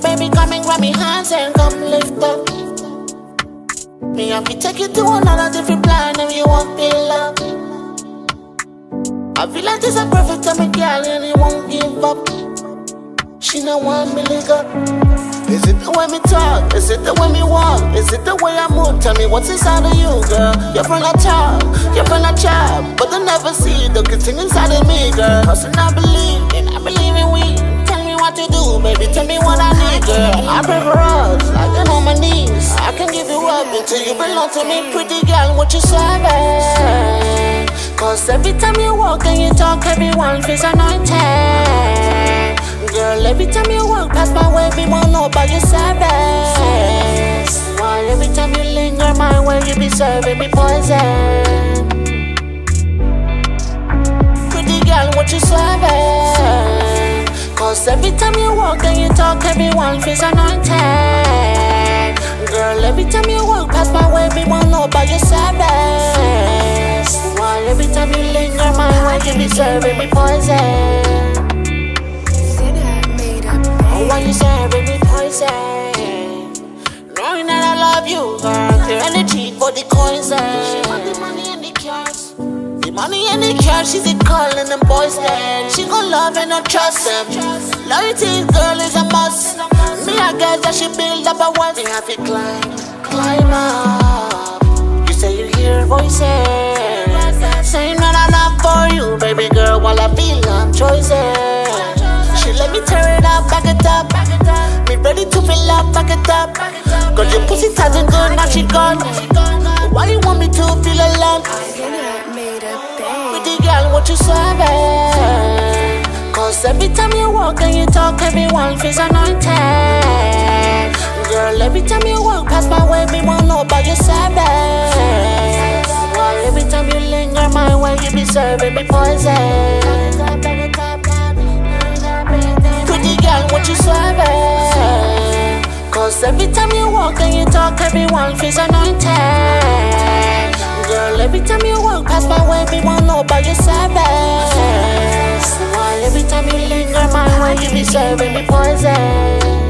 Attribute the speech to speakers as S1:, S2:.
S1: grab me hands and come lift up. Me have to take you to another different plan if you want me love. I feel like this is a perfect time, girl, and you won't give up. She not want me lick up. Is it the way me talk? Is it the way me walk? Is it the way I move? Tell me what's inside of you, girl. You're from a child, you're from a child, but they never see the good thing inside of me, girl. Cause I believe, can give you up until you belong to me, pretty girl. What you say? Cause every time you walk and you talk, everyone feels anointed. Girl, every time you walk past my way, me know about your service. Why every time you linger my way, you be serving me poison. Pretty girl, what you serving? Cause every time you walk and you talk, everyone feels anointed. Every time you walk past my way, me want know about your service. While every time you linger my way, you be serving me poison. Oh, why you serving me poison? Knowing that I love you, girl. Clear energy for the coins. Eh. She want the money and the cash. The money and the cash, she's a calling them boys then. She gon' love and not trust them. Loyalty, girl, is. Me, I that she build up a once. Me have to climb, climb up. You say you hear voices. Saying that I'm not for you, baby girl, while I feel I'm choices. She let me turn it up, back it up. Me ready to fill up, back it up. Cause your pussy tight and good, now she gone. Why you want me to feel alone? Pretty girl, what you serving? Cause every time you walk and you talk, everyone feels anointed. Every time you walk past my way, me want know about your service. While every time you linger my way, you be serving me poison. Pretty girl, what you serving? Cause every time you walk and you talk, everyone feels anointed. Girl, every time you walk past my way, me want know about your service. While every time you linger my way, you be serving me poison.